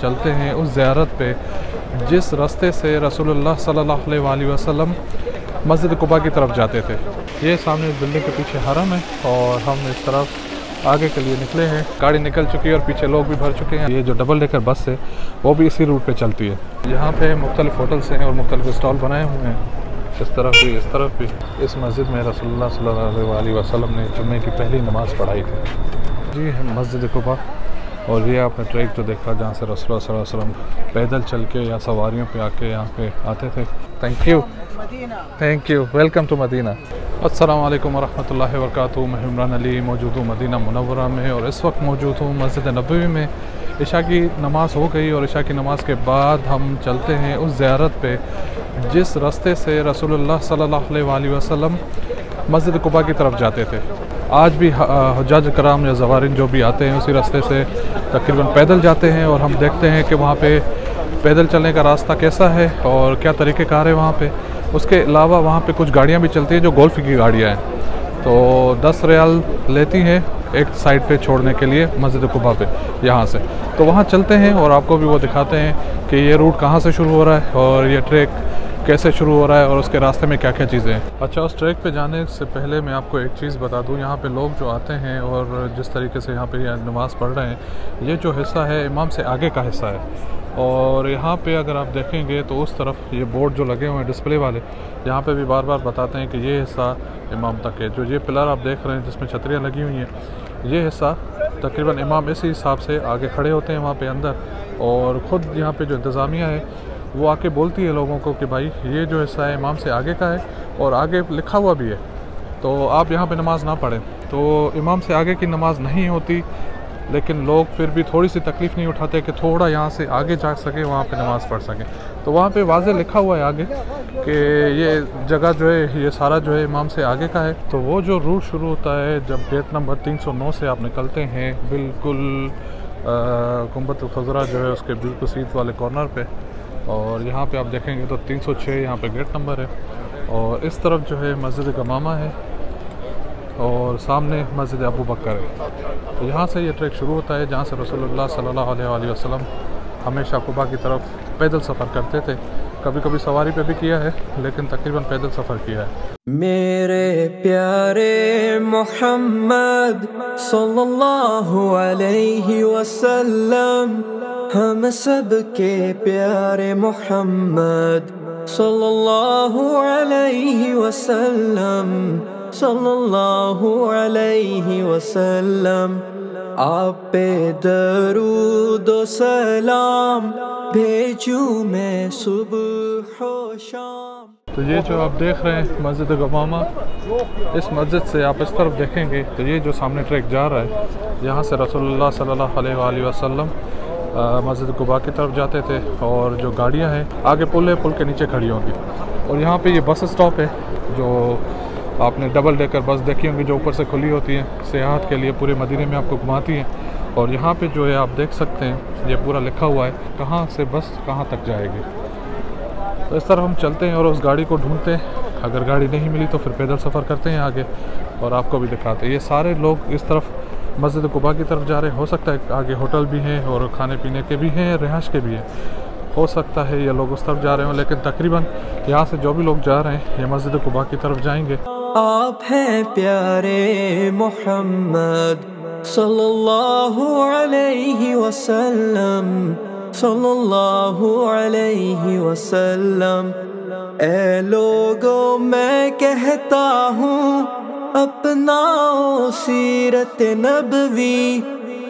चलते हैं उस ज़्यारत पे, जिस रास्ते से रसोल्ला सल्लल्लाहु अलैहि वसल्लम मस्जिद कुबा की तरफ़ जाते थे। ये सामने बिल्डिंग के पीछे हरम है और हम इस तरफ़ आगे के लिए निकले हैं। गाड़ी निकल चुकी है और पीछे लोग भी भर चुके हैं। ये जो डबल डेकर बस है, वो भी इसी रूट पे चलती है। यहाँ पे मुख्तलिफ़ होटल्स हैं और मुख्तलिफ़ स्टॉल बनाए हुए हैं। इस तरफ़ भी, इस तरफ़ भी। इस मस्जिद में रसोल्ला वसल्लम ने जुम्मे की पहली नमाज़ पढ़ाई थी। जी मस्जिद कुबा और ये आपने ट्रैक जो देखा जहाँ से वसल्लम पैदल चल के या सवारियों पे आके यहाँ पे आते थे। Thank you thank you welcome to Medina अस्सलाम वालेकुम वरहमतुल्लाहि वबरकातुहू मैं इमरान अली मौजूद हूँ मदीना मुनव्वरा में और इस वक्त मौजूद हूँ मस्जिद नबवी में। इशा की नमाज़ हो गई और इशा की नमाज़ के बाद हम चलते हैं उस ज़्यारत पे, जिस रास्ते से सल्लल्लाहु अलैहि वसल्लम मस्जिद कुबा की तरफ़ जाते थे। आज भी हजाज कराम या जवारिन जो भी आते हैं, उसी रास्ते से तकरीबन पैदल जाते हैं और हम देखते हैं कि वहाँ पे पैदल चलने का रास्ता कैसा है और क्या तरीक़ेकार है वहाँ पे। उसके अलावा वहाँ पे कुछ गाड़ियाँ भी चलती हैं जो गोल्फ की गाड़ियाँ हैं। तो 10 रियाल लेती हैं एक साइड पे छोड़ने के लिए मस्जिद कुबा पे, यहाँ से। तो वहाँ चलते हैं और आपको भी वो दिखाते हैं कि ये रूट कहाँ से शुरू हो रहा है और ये ट्रैक कैसे शुरू हो रहा है और उसके रास्ते में क्या क्या चीज़ें हैं? अच्छा उस ट्रैक पे जाने से पहले मैं आपको एक चीज़ बता दूँ। यहाँ पे लोग जो आते हैं और जिस तरीके से यहाँ पे नमाज़ पढ़ रहे हैं, ये जो हिस्सा है इमाम से आगे का हिस्सा है। और यहाँ पे अगर आप देखेंगे तो उस तरफ़ ये बोर्ड जो लगे हुए हैं डिस्प्ले वाले, यहाँ पे भी बार बार बताते हैं कि ये हिस्सा इमाम तक है। जो ये पिलर आप देख रहे हैं जिसमें छतरियाँ लगी हुई हैं, ये हिस्सा तकरीबन इमाम इसी हिसाब से आगे खड़े होते हैं वहाँ पे अंदर। और ख़ुद यहाँ पे जो इंतज़ामिया है वो आके बोलती है लोगों को कि भाई, ये जो हिस्सा है इमाम से आगे का है और आगे लिखा हुआ भी है। तो आप यहाँ पे नमाज़ ना पढ़ें। तो इमाम से आगे की नमाज़ नहीं होती, लेकिन लोग फिर भी थोड़ी सी तकलीफ़ नहीं उठाते कि थोड़ा यहाँ से आगे जा सके, वहाँ पे नमाज़ पढ़ सकें। तो वहाँ पे वाजे लिखा हुआ है आगे कि ये जगह जो है, ये सारा जो है इमाम से आगे का है। तो वो जो रूट शुरू होता है, जब गेट नंबर 309 से आप निकलते हैं, बिल्कुल गुम्बत खजरा जो है उसके बिल्कुल सीट वाले कॉर्नर पे और यहाँ पे आप देखेंगे तो 306 सौ यहाँ पर गेट नंबर है और इस तरफ़ जो है मस्जिद गमामा है और सामने मस्जिद अबू बकर है। तो यहाँ से ये ट्रैक शुरू होता है जहाँ से रसूलुल्लाह सल्ला अलैहि वसल्लम हमेशा कुबा की तरफ़ पैदल सफ़र करते थे। कभी कभी सवारी पे भी किया है, लेकिन तकरीबन पैदल सफ़र किया है। मेरे प्यारे मोहम्मद सल्लल्लाहु अलैहि वसल्लम हम सब के प्यारे मोहम्मद सल्लल्लाहु अलैहि वसल्लम, सल्लल्लाहु अलैहि वसल्लम। आप पे दरूद सलाम, भेजू मैं सुबह शाम। तो ये जो आप देख रहे हैं मस्जिद गमामा इस मस्जिद से आप इस तरफ़ देखेंगे तो ये जो सामने ट्रैक जा रहा है, यहाँ से रसूलुल्लाह सल्लल्लाहु अलैहि वसल्लम मस्जिद कुबा की तरफ़ जाते थे और जो गाड़ियाँ हैं, आगे पुल है, पुल के नीचे खड़ी होंगी। और यहाँ पे ये बस स्टॉप है, जो आपने डबल डेकर बस देखी होंगी, जो ऊपर से खुली होती है सेहत के लिए पूरे मदीने में आपको घुमाती हैं। और यहाँ पे जो है, आप देख सकते हैं, ये पूरा लिखा हुआ है, कहाँ से बस कहाँ तक जाएगी। तो इस तरह हम चलते हैं और उस गाड़ी को ढूंढते हैं। अगर गाड़ी नहीं मिली तो फिर पैदल सफ़र करते हैं आगे, और आपको भी दिखाते हैं। ये सारे लोग इस तरफ़ मस्जिद कुबा की तरफ़ जा रहे हैं। सकता है आगे होटल भी हैं और खाने पीने के भी हैं रिहाइश के भी हैं। हो सकता है ये लोग उस तरफ़ जा रहे हो, लेकिन तकरीबन यहाँ से जो भी लोग जा रहे हैं, ये मस्जिद कुबा की तरफ़ जाएँगे। आप हैं प्यारे मोहम्मद ए लोगो, मैं कहता हूँ अपनाओ सीरत नबवी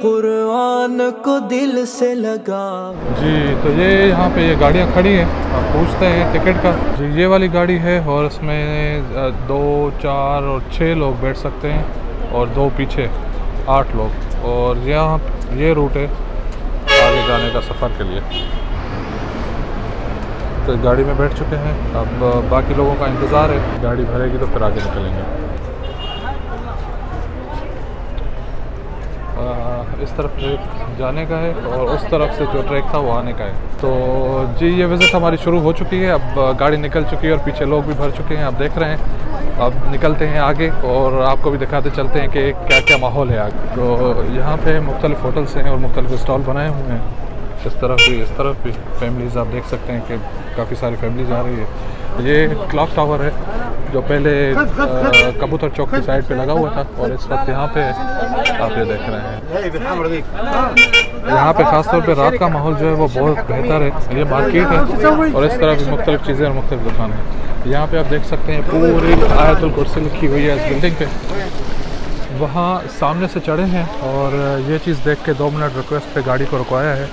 कुरान को दिल से लगा। जी तो ये यहाँ पे ये गाड़ियाँ खड़ी हैं। आप पूछते हैं टिकट का। जी, ये वाली गाड़ी है और इसमें दो, चार और छः लोग बैठ सकते हैं और दो पीछे आठ लोग। और यहाँ, ये रूट है आगे जाने का सफ़र के लिए। तो गाड़ी में बैठ चुके हैं। अब बाकी लोगों का इंतज़ार है। गाड़ी भरेगी तो फिर आगे निकलेंगे। इस तरफ़ ट्रैक जाने का है और उस तरफ़ से जो ट्रैक था वो आने का है। तो जी, ये विज़िट हमारी शुरू हो चुकी है। अब गाड़ी निकल चुकी है और पीछे लोग भी भर चुके हैं, आप देख रहे हैं। अब निकलते हैं आगे और आपको भी दिखाते चलते हैं कि क्या क्या माहौल है आगे। तो यहाँ पे मुख्तलिफ़ होटल्स हैं और मुख्तलिफ़ स्टॉल बनाए हुए हैं। इस तरफ़ भी इस तरफ़ भी फैमिलीज़ आप देख सकते हैं कि काफ़ी सारी फैमिलीज़ आ रही है। ये क्लॉक टावर है जो पहले कबूतर चौक की साइड पे लगा हुआ था और इस वक्त यहाँ पे आप ये देख रहे हैं। यहाँ पे ख़ासतौर पे रात का माहौल जो है वो बहुत बेहतर है। ये मार्केट है और इस तरह भी मुख्तलिफ़ चीज़ें और मुख्तलिफ़ दुकान है। यहाँ पे आप देख सकते हैं पूरी आयतुल कुर्सी लिखी हुई है इस बिल्डिंग पे। वहाँ सामने से चढ़े हैं और ये चीज़ देख के दो मिनट रिक्वेस्ट पे गाड़ी को रुकवाया है।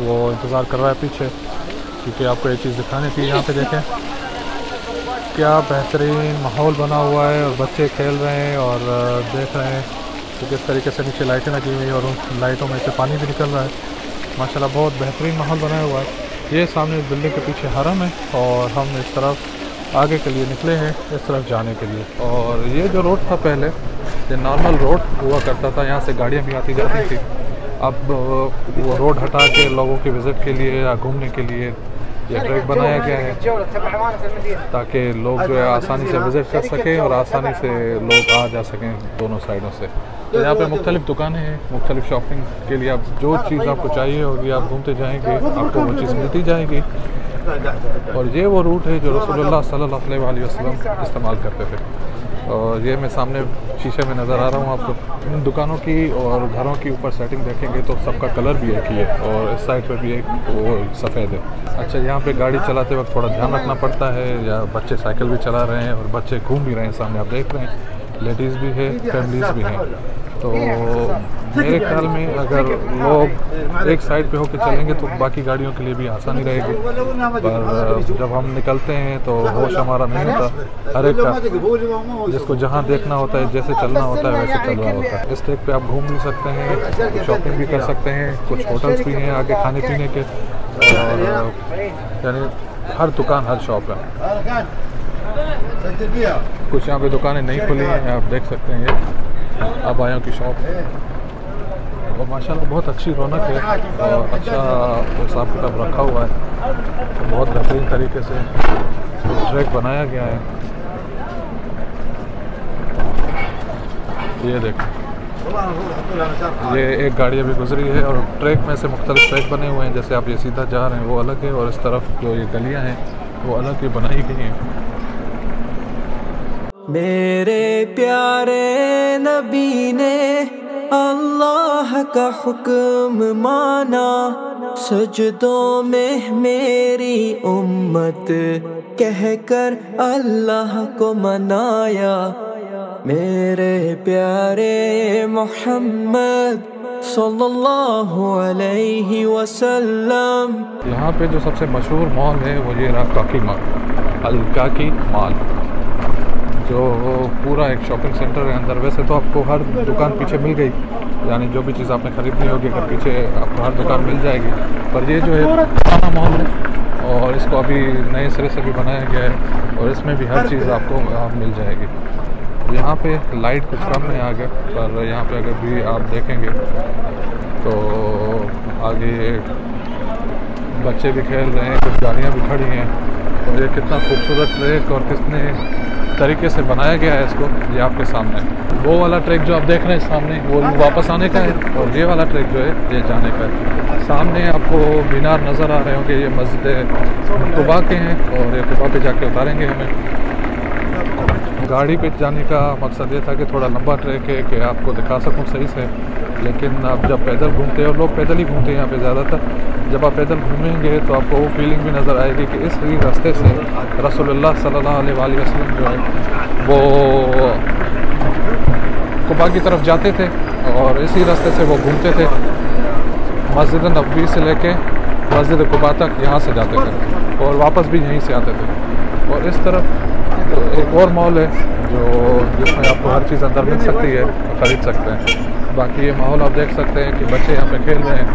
वो इंतज़ार कर रहा है पीछे, क्योंकि आपको एक चीज़ दिखानी थी, यहाँ पे देखें। क्या बेहतरीन माहौल बना हुआ है, और बच्चे खेल रहे हैं और देख रहे हैं कि किस तरीके से नीचे लाइटें लगी हुई और उन लाइटों में से पानी भी निकल रहा है। माशाल्लाह, बहुत बेहतरीन माहौल बनाया हुआ है। ये सामने बिल्डिंग के पीछे हरम है और हम इस तरफ़ आगे के लिए निकले हैं, इस तरफ़ जाने के लिए। और ये जो रोड था पहले, ये नॉर्मल रोड हुआ करता था, यहाँ से गाड़ियाँ भी आती जाती थी। अब वो रोड हटा के लोगों के विज़िट के लिए या घूमने के लिए ये ट्रैक बनाया गया है ताकि लोग जो है आसानी से विज़िट कर सकें और आसानी से लोग आ जा सकें दोनों साइडों से। तो यहाँ पे मुख्तलिफ़ दुकानें हैं, मुख्तलिफ़ शॉपिंग के लिए आप जो चीज़ आपको चाहिए होगी, आप घूमते जाएँगे, आपको वो चीज़ मिलती जाएगी। और ये वो रूट है जो रसूलुल्लाह सल्लल्लाहु अलैहि वसल्लम इस्तेमाल करते थे। और ये मैं सामने शीशे में नज़र आ रहा हूँ आपको इन दुकानों की और घरों की ऊपर सेटिंग देखेंगे तो सबका कलर भी एक ही है और इस साइड पर भी एक वो सफ़ेद है। अच्छा यहाँ पे गाड़ी चलाते वक्त थोड़ा ध्यान रखना पड़ता है, या बच्चे साइकिल भी चला रहे हैं और बच्चे घूम भी रहे हैं सामने, आप देख रहे हैं। लेडीज़ भी है फैमिलीज़ भी हैं। तो मेरे ख्याल में अगर लोग एक साइड पे होकर चलेंगे तो बाकी गाड़ियों के लिए भी आसानी रहेगी। पर जब हम निकलते हैं तो होश हमारा नहीं होता। हर एक का जिसको जहाँ देखना होता है जैसे चलना होता है वैसे चलना होता है। इस ट्रैक पे आप घूम भी सकते हैं शॉपिंग भी कर सकते हैं कुछ होटल्स भी हैं आगे खाने पीने के। और यानी हर दुकान हर शॉप है कुछ यहाँ पे दुकानें नहीं खुली हैं आप देख सकते हैं ये आया की शॉप और माशाल्लाह बहुत अच्छी रौनक है और अच्छा हिसाब किताब रखा हुआ है। तो बहुत बेहतरीन तरीके से ट्रैक बनाया गया है। ये देखो। ये एक गाड़ी अभी गुजरी है और ट्रैक में से मुख्तलिफ़ ट्रैक बने हुए हैं। जैसे आप ये सीधा जा रहे हैं, वो अलग है और इस तरफ़ जो ये गलियाँ हैं, वो अलग ही बनाई गई हैं। मेरे प्यारे नबी ने अल्लाह का हुक्म माना। सजदों में मेरी उम्मत कहकर अल्लाह को मनाया। मेरे प्यारे मोहम्मद अलैहि वसल्लम। यहाँ पे जो सबसे मशहूर मॉल है वो ये रहा काकी मॉल, अल काकी मॉल। जो पूरा एक शॉपिंग सेंटर है अंदर। वैसे तो आपको हर दुकान पीछे मिल गई। यानी जो भी चीज़ आपने ख़रीदनी होगी अगर पीछे आपको हर दुकान मिल जाएगी। पर ये जो है, पुराना मॉल है और इसको अभी नए सिरे से भी बनाया गया है और इसमें भी हर चीज़ आपको यहाँ मिल जाएगी। यहाँ पे लाइट कुछ कम है आगे, पर यहाँ पे अगर भी आप देखेंगे तो आगे बच्चे भी खेल रहे हैं, कुछ गाड़ियाँ भी खड़ी हैं। ये कितना खूबसूरत ट्रैक और कितने तरीके से बनाया गया है इसको ये आपके सामने। वो वाला ट्रैक जो आप देख रहे हैं सामने वो वापस आने का है और ये वाला ट्रैक जो है ये जाने का है। सामने आपको मीनार नज़र आ रहे होंगे ये मस्जिद कुबा के हैं और ये कुबा पे जाके उतारेंगे हमें। गाड़ी पे जाने का मकसद ये था कि थोड़ा लंबा ट्रैक है कि आपको दिखा सकूँ सही से। लेकिन आप जब पैदल घूमते हैं, और लोग पैदल ही घूमते हैं यहाँ पे ज़्यादातर, जब आप पैदल घूमेंगे तो आपको वो फीलिंग भी नज़र आएगी कि इस ही रास्ते से रसोल्ला सल्ला वसलम जो है, वो कुबा की तरफ़ जाते थे और इसी रास्ते से वो घूमते थे। मस्जिद नबी से लेके मस्जिद कुबा तक यहाँ से जाते थे और वापस भी यहीं से आते थे। और इस तरफ़ एक और मॉल है जो, जिसमें आपको हर चीज़ अंदर मिल सकती है, ख़रीद सकते हैं। बाकी ये माहौल आप देख सकते हैं कि बच्चे यहाँ पे खेल रहे हैं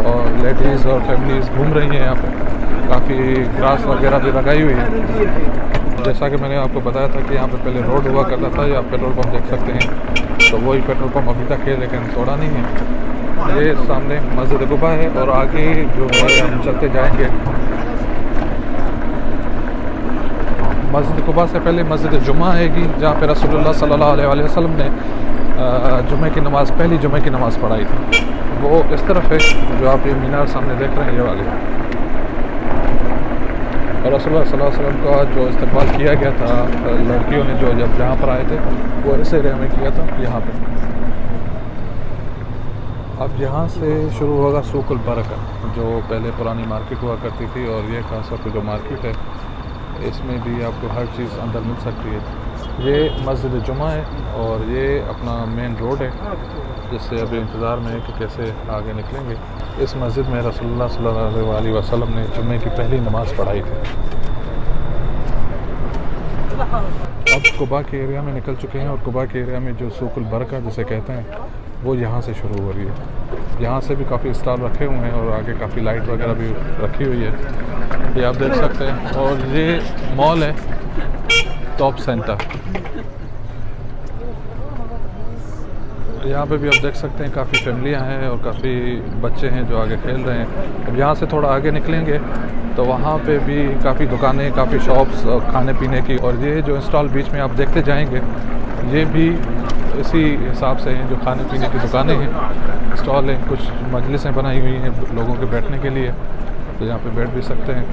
और लेडीज़ और फैमिलीज़ घूम रही हैं यहाँ पे। काफ़ी ग्रास वगैरह भी लगाई हुई है। जैसा कि मैंने आपको बताया था कि यहाँ पे पहले रोड हुआ करता था या पेट्रोल पम्प देख सकते हैं। तो वही पेट्रोल पम्प अभी तक है, लेकिन तोड़ा नहीं है। ये सामने मस्जिद गुबा है और आगे जो हम चलते जाएँगे। मस्जिद कुबा से पहले मस्जिद जुमा आएगी, जहाँ पर रसूलुल्लाह सल्लल्लाहु अलैहि वसल्लम ने जुमे की नमाज़, पहली जुमे की नमाज़ पढ़ाई थी। वो इस तरफ़ है, जो आप ये मीनार सामने देख रहे हैं, ये वाली। और रसोल्ला सल्लल्लाहु का जो इस्तेमाल किया गया था लड़कियों ने जो जब जहाँ पर आए थे, वो इस एरिया में किया था, यहाँ पर अब यहाँ से शुरू होगा सूकुल बरका जो पहले पुरानी मार्केट हुआ करती थी, और ये खास तौर पर जो मार्केट है इसमें भी आपको हर चीज़ अंदर मिल सकती है। ये मस्जिद जुमा है और ये अपना मेन रोड है, जिससे अभी इंतज़ार में है कि कैसे आगे निकलेंगे। इस मस्जिद में रसोल्ला अलैहि वसल्लम ने जुम्मे की पहली नमाज़ पढ़ाई थी। अब कुबा के एरिया में निकल चुके हैं और कुबा के एरिया में जो सूकुल बरका जिसे कहते हैं, वो यहाँ से शुरू हो रही है। यहाँ से भी काफ़ी स्टॉल रखे हुए हैं और आगे काफ़ी लाइट वगैरह भी रखी हुई है। ये आप देख सकते हैं। और ये मॉल है टॉप सेंटर यहाँ पे भी आप देख सकते हैं काफ़ी फैमिलियाँ हैं और काफ़ी बच्चे हैं जो आगे खेल रहे हैं। अब यहाँ से थोड़ा आगे निकलेंगे तो वहाँ पे भी काफ़ी दुकानें, काफ़ी शॉप्स खाने पीने की। और ये जो इंस्टॉल बीच में आप देखते जाएँगे, ये भी इसी हिसाब से हैं जो खाने पीने की दुकानें हैं। स्टॉल हैं, कुछ मजलिसें बनाई हुई हैं लोगों के बैठने के लिए तो यहाँ पे बैठ भी सकते हैं।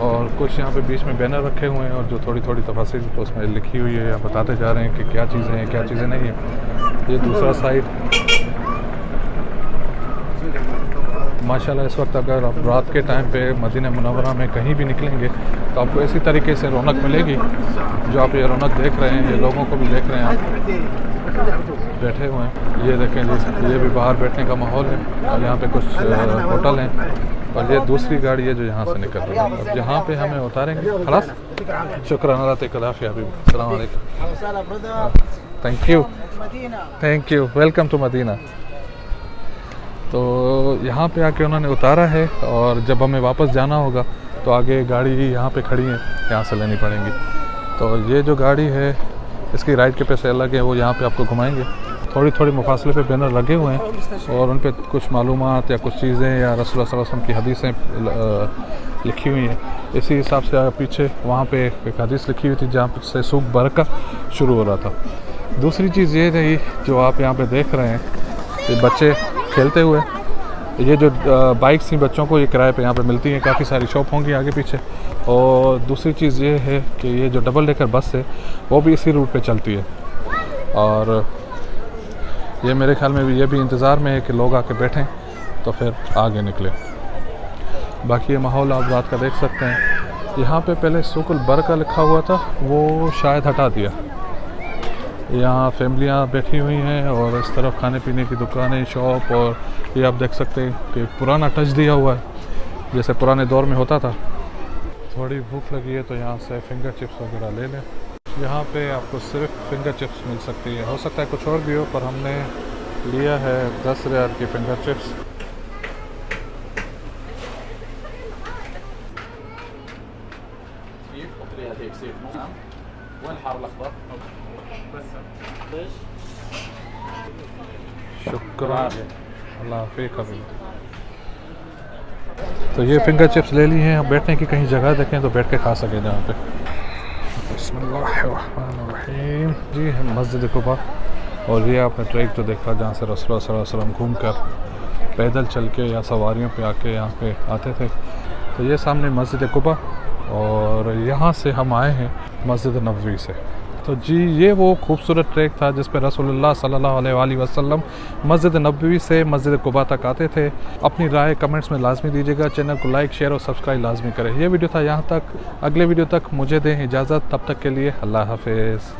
और कुछ यहाँ पे बीच में बैनर रखे हुए हैं और जो थोड़ी थोड़ी तफासिल तो उसमें लिखी हुई है या बताते जा रहे हैं कि क्या चीज़ें हैं, क्या चीज़ें नहीं हैं। ये दूसरा साइड माशाल्लाह, इस वक्त अगर आप रात के टाइम पे मदीना मुनवरा में कहीं भी निकलेंगे तो आपको इसी तरीके से रौनक मिलेगी, जो आप ये रौनक देख रहे हैं, ये लोगों को भी देख रहे हैं आप। बैठे हुए हैं। ये देखें ये भी बाहर बैठने का माहौल है और यहाँ पे कुछ होटल हैं। और ये दूसरी गाड़ी है जो यहाँ से निकल रही है। अब यहाँ पे हमें उतारेंगे। खलास। शुक्र अल्लाह अभी। Thank you thank you welcome to Medina तो यहाँ पे आके उन्होंने उतारा है और जब हमें वापस जाना होगा तो आगे गाड़ी यहाँ पे खड़ी है। यहाँ से लेनी पड़ेंगी। तो ये जो गाड़ी है, इसकी राइड के पैसे अलग है, वो यहाँ पे आपको घुमाएँगे। थोड़ी थोड़ी मुफासले पे बैनर लगे हुए हैं और उन पर कुछ मालूम या कुछ चीज़ें या रसोल वसम की हदीसें लिखी हुई हैं। इसी हिसाब से पीछे वहाँ पे एक हदीस लिखी हुई थी जहाँ से सूख बरका शुरू हो रहा था। दूसरी चीज़ ये रही जो आप यहाँ पे देख रहे हैं ये बच्चे खेलते हुए, ये जो बाइक्स थी बच्चों को, ये किराए पे यहाँ पे मिलती हैं, काफ़ी सारी शॉप होंगी आगे पीछे। और दूसरी चीज़ ये है कि ये जो डबल डेकर बस है, वो भी इसी रूट पे चलती है। और ये मेरे ख्याल में भी ये भी इंतज़ार में है कि लोग आके बैठें तो फिर आगे निकले। बाकी ये माहौल आप रात का देख सकते हैं। यहाँ पे पहले सुकुल बर का लिखा हुआ था, वो शायद हटा दिया। यहाँ फैमिलियाँ बैठी हुई हैं और इस तरफ़ खाने पीने की दुकानें, शॉप और ये आप देख सकते हैं कि पुराना टच दिया हुआ है, जैसे पुराने दौर में होता था। थोड़ी भूख लगी है तो यहाँ से फिंगर चिप्स वगैरह ले लें। यहाँ पे आपको सिर्फ़ फिंगर चिप्स मिल सकती है। हो सकता है कुछ और भी हो पर हमने लिया है दस रियाल की फिंगर चिप्स अल्लाह तो ये फिंगर चिप्स ले ली हैं। अब बैठने की कहीं जगह देखें तो बैठ के खा सकें जहाँ पे। जी, हम मस्जिद कुबा और ये आपने ट्रैक तो देखा जहाँ से रसोल घूम कर पैदल चल के या सवारियों पे आके यहाँ पे आते थे। तो ये सामने मस्जिद कुबा और यहाँ से हम आए हैं मस्जिद नबवी से। तो जी, ये वो खूबसूरत ट्रैक था जिस पर रसोल्ला सल्ला वसलम मस्जिद नबवी से मस्जिद कुबा तक आते थे। अपनी राय कमेंट्स में लाजमी दीजिएगा। चैनल को लाइक, शेयर और सब्सक्राइब लाजमी करें। यह वीडियो था यहाँ तक। अगले वीडियो तक मुझे दें इजाज़त। तब तक के लिए अल्लाह हाफिज़।